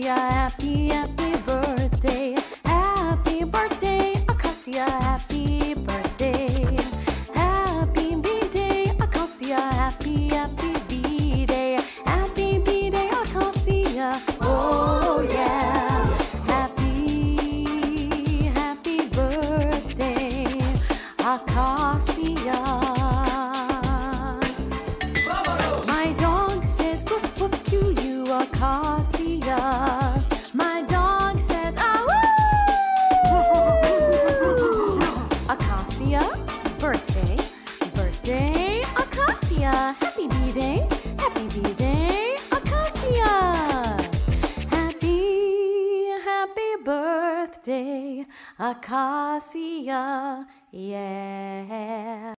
Acacia, happy, happy birthday. Happy birthday, Acacia, happy birthday. Happy B-Day, Acacia, happy, happy B-Day. Happy B-Day, Acacia, oh yeah. Happy, happy birthday, Acacia. Acacia. Birthday, birthday, Acacia. Happy B Day. happy B Day, Acacia. Happy, happy birthday, Acacia. Yeah.